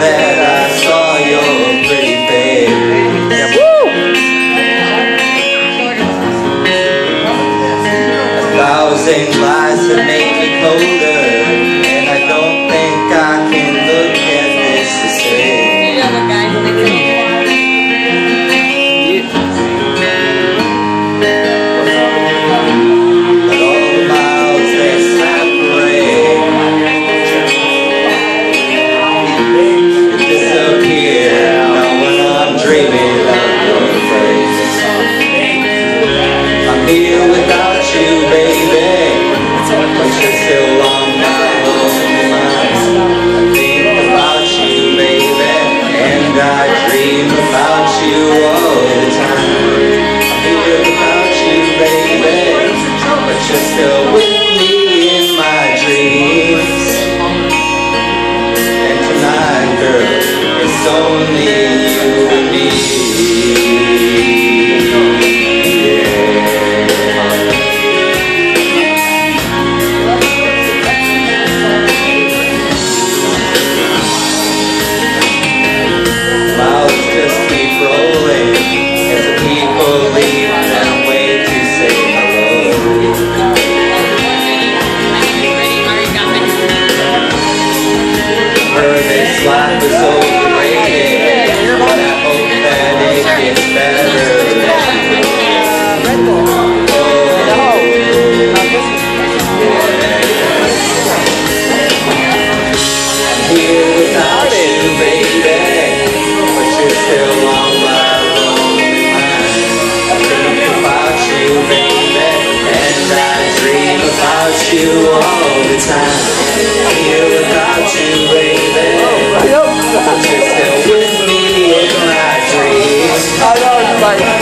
that I saw your pretty face. Woo! A thousand lies to make me colder. you all the time. About you, baby. With me in my dreams. I love you,